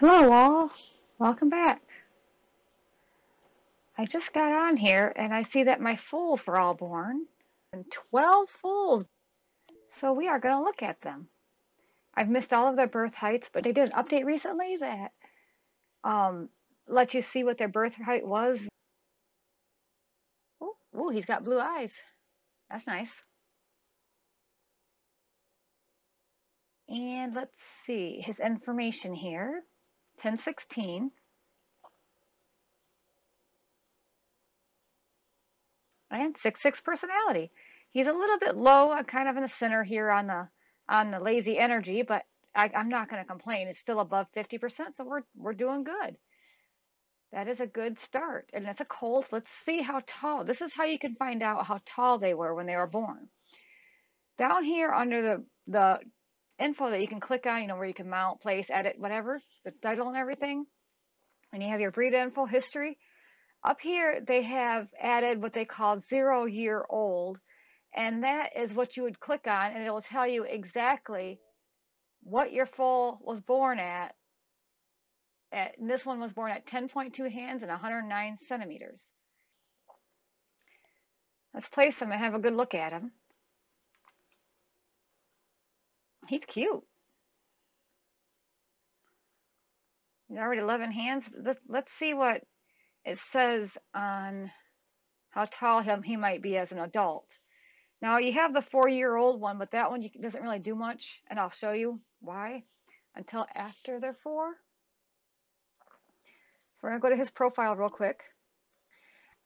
Hello all, welcome back. I just got on here and I see that my foals were all born and 12 foals. So we are going to look at them. I've missed all of their birth heights, but they did an update recently that um, let you see what their birth height was. Oh, he's got blue eyes. That's nice. And let's see his information here. 1016. And 6-6 personality. He's a little bit low, uh, kind of in the center here on the on the lazy energy, but I, am not going to complain. It's still above 50%, so we're we're doing good. That is a good start. And it's a colt. Let's see how tall. This is how you can find out how tall they were when they were born. Down here under the, the info that you can click on, you know, where you can mount, place, edit, whatever, the title and everything. And you have your breed info history. Up here, they have added what they call zero year old. And that is what you would click on, and it will tell you exactly what your foal was born at. at this one was born at 10.2 hands and 109 centimeters. Let's place him and have a good look at him. He's cute. He's already 11 hands. Let's, let's see what it says on how tall him he might be as an adult. Now you have the four-year-old one, but that one you, doesn't really do much, and I'll show you why until after they're four. So we're going to go to his profile real quick.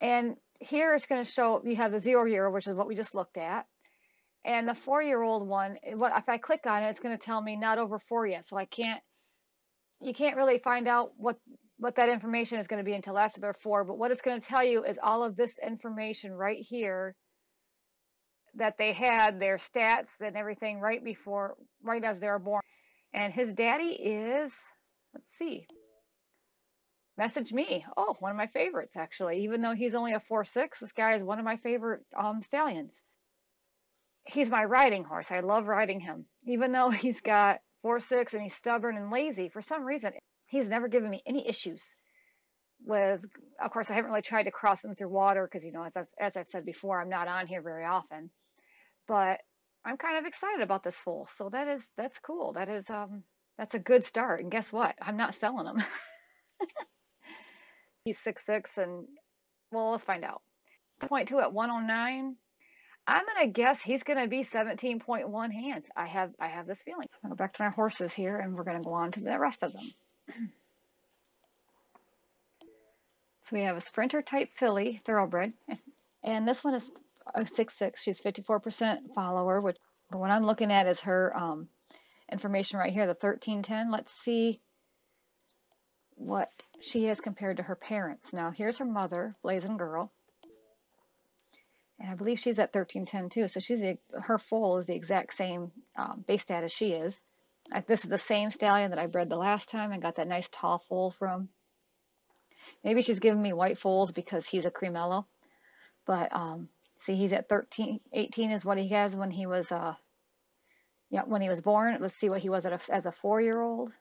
And here it's going to show you have the zero year, which is what we just looked at. And the four-year-old one, what if I click on it, it's going to tell me not over four yet. So I can't, you can't really find out what what that information is going to be until after they're four. But what it's going to tell you is all of this information right here that they had, their stats and everything right before, right as they were born. And his daddy is, let's see, message me. Oh, one of my favorites actually. Even though he's only a four six, this guy is one of my favorite um, stallions he's my riding horse. I love riding him. Even though he's got four six and he's stubborn and lazy, for some reason he's never given me any issues. With, of course, I haven't really tried to cross him through water because you know, as as I've said before, I'm not on here very often. But I'm kind of excited about this foal, so that is that's cool. That is um that's a good start. And guess what? I'm not selling him. he's six six, and well, let's find out. Point two at 109 I'm gonna guess he's gonna be 17.1 hands. I have I have this feeling. I'm gonna go back to my horses here and we're gonna go on to the rest of them. so we have a sprinter type filly thoroughbred. And this one is a 6'6. She's 54% follower, which what I'm looking at is her um, information right here, the 1310. Let's see what she is compared to her parents. Now here's her mother, Blazing Girl and I believe she's at 1310 too. So she's the, her foal is the exact same um, base stat as she is. I, this is the same stallion that I bred the last time and got that nice tall foal from. Maybe she's giving me white foals because he's a cremello. But um, see, he's at 13, 18 is what he has when he was uh, yeah, when he was born. Let's see what he was a, as a four-year-old.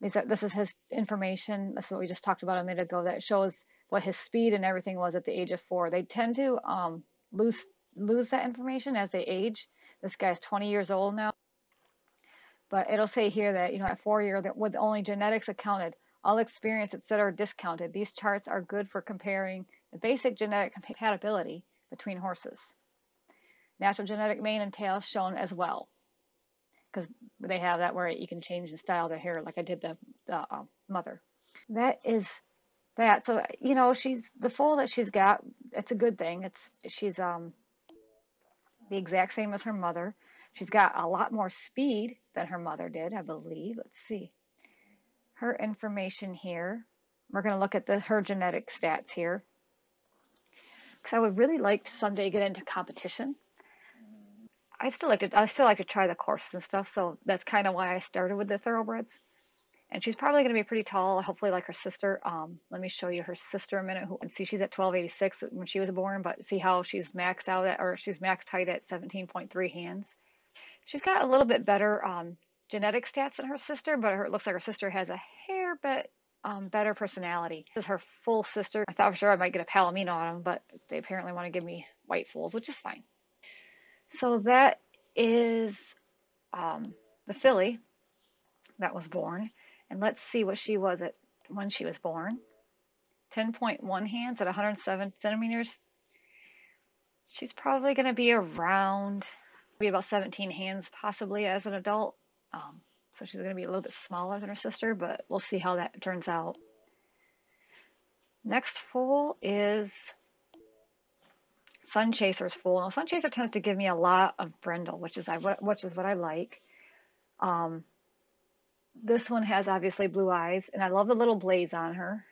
This is his information. That's what we just talked about a minute ago. That shows what his speed and everything was at the age of four. They tend to um, lose lose that information as they age. This guy's 20 years old now, but it'll say here that you know at four year that with only genetics accounted, all experience etc. are discounted. These charts are good for comparing the basic genetic compatibility between horses. Natural genetic mane and tail shown as well, because they have that where you can change the style of their hair, like I did the, the uh, mother. That is that. So you know, she's the foal that she's got. It's a good thing. It's she's um the exact same as her mother. She's got a lot more speed than her mother did, I believe. Let's see her information here. We're going to look at the her genetic stats here because I would really like to someday get into competition. I still like to I still like to try the courses and stuff, so that's kind of why I started with the thoroughbreds and she's probably going to be pretty tall, hopefully like her sister. Um, let me show you her sister a minute. Who see she's at 1286 when she was born, but see how she's maxed out at, or she's maxed height at 17.3 hands. She's got a little bit better um, genetic stats than her sister, but her, it looks like her sister has a hair bit um, better personality. This is her full sister. I thought for sure I might get a Palomino on them, but they apparently want to give me white foals, which is fine. So that is um, the filly that was born. And let's see what she was at when she was born. 10.1 hands at 107 centimeters. She's probably going to be around, be about 17 hands possibly as an adult. Um, so she's going to be a little bit smaller than her sister, but we'll see how that turns out. Next foal is Sun Chaser's foal. Now, Sun Chaser tends to give me a lot of brindle, which is I which is what I like. Um, this one has obviously blue eyes, and I love the little blaze on her.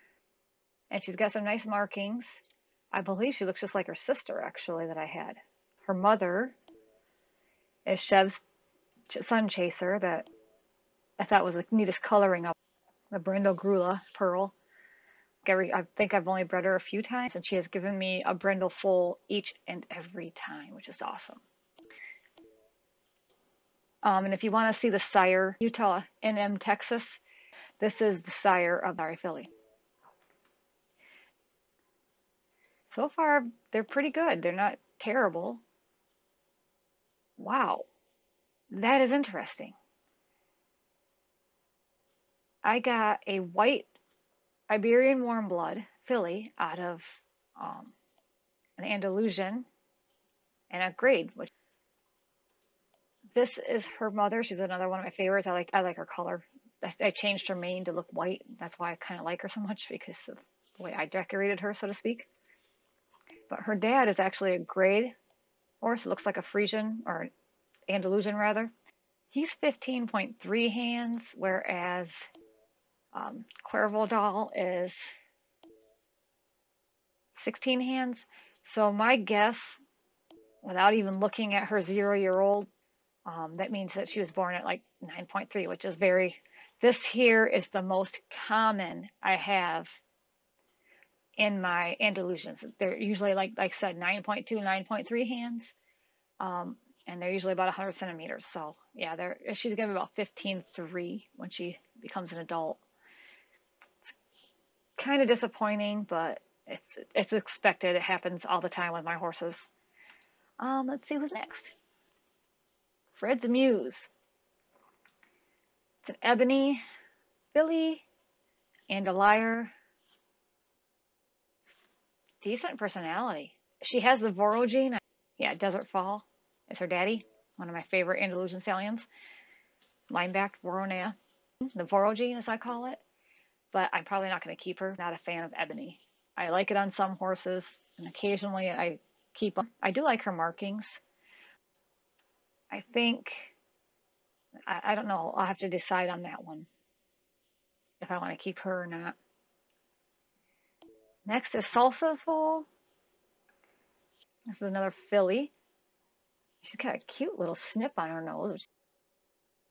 And she's got some nice markings. I believe she looks just like her sister, actually, that I had. Her mother is Chev's Sun Chaser, that I thought was the neatest coloring of the Brindle Grula Pearl. Gary I think I've only bred her a few times, and she has given me a brindle full each and every time, which is awesome. Um, and if you want to see the sire, Utah NM Texas, this is the sire of our filly. So far, they're pretty good. They're not terrible. Wow, that is interesting. I got a white Iberian warm blood filly out of um, an Andalusian and a grade, which this is her mother. She's another one of my favorites. I like I like her color. I, I changed her mane to look white. That's why I kind of like her so much because of the way I decorated her, so to speak. But her dad is actually a grade horse. It looks like a Friesian or Andalusian rather. He's 15.3 hands, whereas um, Doll is 16 hands. So my guess, without even looking at her zero year old um, that means that she was born at like 9.3, which is very, this here is the most common I have in my Andalusians. They're usually like, like I said, 9.2, 9.3 hands. Um, and they're usually about 100 centimeters. So yeah, they're, she's going to be about 15.3 when she becomes an adult. It's kind of disappointing, but it's, it's expected. It happens all the time with my horses. Um, let's see who's next. Fred's Muse. It's an ebony filly and a liar. Decent personality. She has the Voro gene. Yeah, Desert Fall is her daddy. One of my favorite Andalusian stallions. Linebacked Voronea. The Voro gene, as I call it. But I'm probably not going to keep her. Not a fan of ebony. I like it on some horses, and occasionally I keep them. I do like her markings. I think, I, I don't know, I'll have to decide on that one if I want to keep her or not. Next is Salsa's foal. This is another filly. She's got a cute little snip on her nose.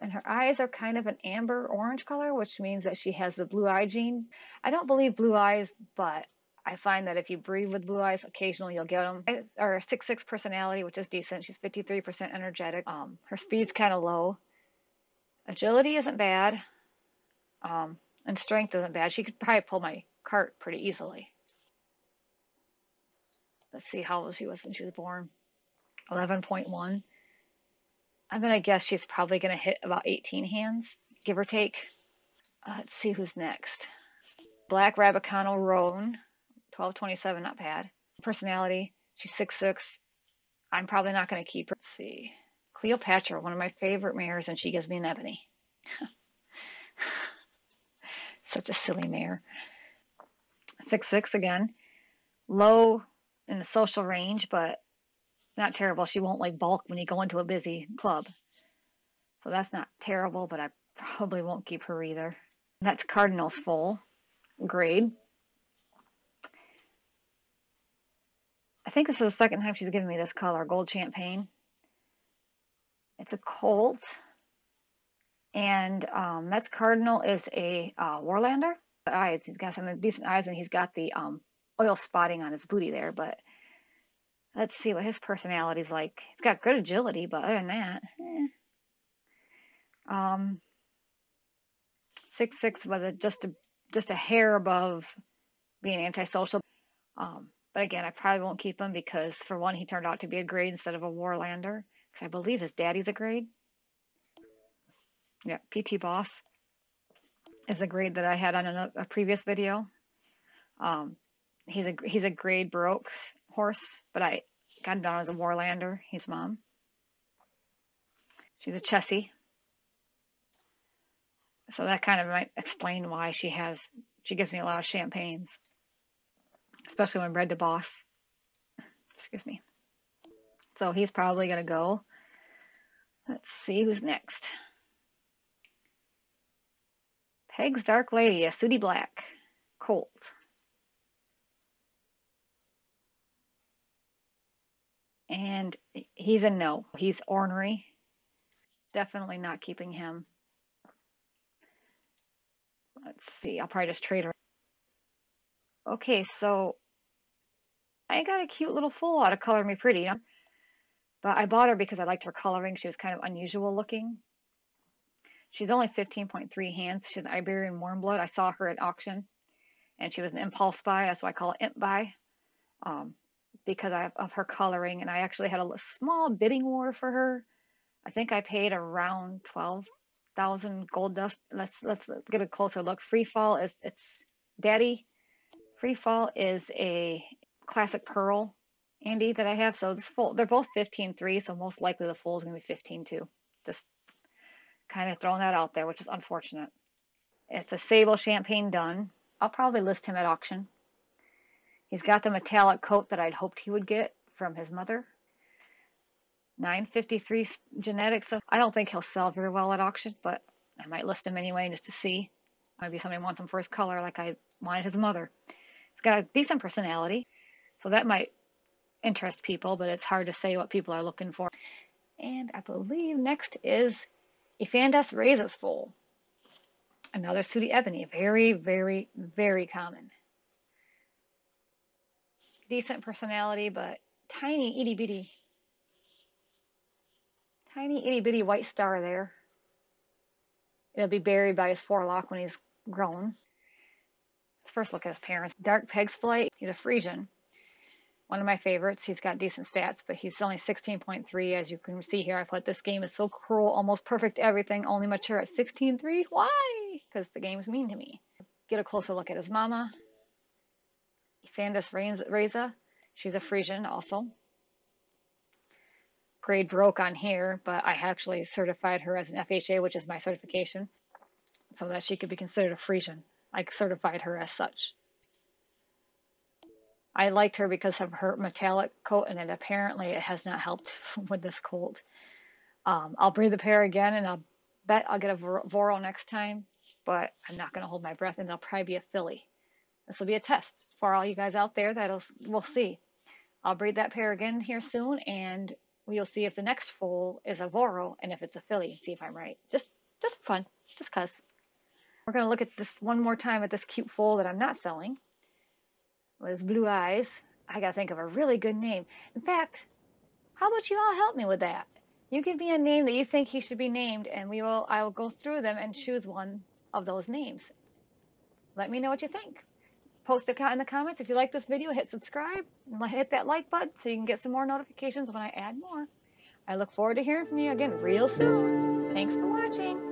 And her eyes are kind of an amber orange color, which means that she has the blue eye gene. I don't believe blue eyes, but I find that if you breed with blue eyes, occasionally you'll get them. Or six six personality, which is decent. She's 53% energetic. Um, her speed's kind of low. Agility isn't bad. Um, and strength isn't bad. She could probably pull my cart pretty easily. Let's see how old she was when she was born. 11.1. I'm going to guess she's probably going to hit about 18 hands, give or take. Uh, let's see who's next. Black Rabicano Roan. 1227, not bad. Personality, she's six six. I'm probably not going to keep her. Let's see. Cleopatra, one of my favorite mares, and she gives me an ebony. Such a silly mare. Six six again. Low in the social range, but not terrible. She won't like bulk when you go into a busy club. So that's not terrible, but I probably won't keep her either. That's Cardinals foal grade. I think this is the second time she's given me this color, gold champagne. It's a Colt. And um, Metz Cardinal is a uh, Warlander. Eyes, he's got some decent eyes, and he's got the um, oil spotting on his booty there. But let's see what his personality's like. He's got good agility, but other than that, eh. Um, six six was a, just a just a hair above being antisocial. Um, but again, I probably won't keep him because for one, he turned out to be a grade instead of a Warlander. Because I believe his daddy's a grade. Yeah, PT Boss is the grade that I had on a, a previous video. Um, he's a he's a grade Baroque horse, but I got him down as a Warlander. He's mom. She's a Chessie. So that kind of might explain why she has she gives me a lot of champagnes, especially when bred to boss. Excuse me. So he's probably gonna go. Let's see who's next. Peg's Dark Lady, a sooty black colt. And he's a no. He's ornery. Definitely not keeping him. Let's see. I'll probably just trade her. Okay, so I got a cute little foal out of Color Me Pretty. You know? But I bought her because I liked her coloring. She was kind of unusual looking. She's only 15.3 hands. She's an Iberian warmblood. I saw her at auction, and she was an impulse buy. That's why I call it imp buy, um, because I, of her coloring. And I actually had a small bidding war for her. I think I paid around 12,000 gold dust. Let's let's get a closer look. Free Fall is it's Daddy. Free Fall is a classic pearl Andy that I have. So this full, they're both 15.3, so most likely the full is going to be 15.2. Just kind of throwing that out there, which is unfortunate. It's a sable champagne dun. I'll probably list him at auction. He's got the metallic coat that I'd hoped he would get from his mother. 953 genetics. So I don't think he'll sell very well at auction, but I might list him anyway just to see. Maybe somebody wants him for his color like I wanted his mother. He's got a decent personality, so that might interest people, but it's hard to say what people are looking for. And I believe next is Ephandas Reza's Foal. Another sooty ebony, very, very, very common. Decent personality, but tiny itty bitty. Tiny itty bitty white star there. It'll be buried by his forelock when he's grown. Let's first look at his parents. Dark Peg's Flight, he's a Friesian one of my favorites. He's got decent stats, but he's only 16.3. As you can see here, I put this game is so cruel, almost perfect everything, only mature at 16.3. Why? Because the game's mean to me. Get a closer look at his mama. Ephandas Reza. She's a Friesian also. Grade Baroque on here, but I actually certified her as an FHA, which is my certification, so that she could be considered a Friesian. I certified her as such. I liked her because of her metallic coat, and it apparently it has not helped with this cold. Um, I'll breed the pair again, and I'll bet I'll get a Voro next time, but I'm not going to hold my breath, and it'll probably be a filly. This will be a test for all you guys out there. That'll we'll see. I'll breed that pair again here soon, and we'll see if the next foal is a Voro and if it's a filly. See if I'm right. Just just fun, just cause. We're gonna look at this one more time at this cute foal that I'm not selling with his blue eyes. I gotta think of a really good name. In fact, how about you all help me with that? You give me a name that you think he should be named, and we will. I will go through them and choose one of those names. Let me know what you think. Post a comment in the comments if you like this video. Hit subscribe and hit that like button so you can get some more notifications when I add more. I look forward to hearing from you again real soon. Thanks for watching.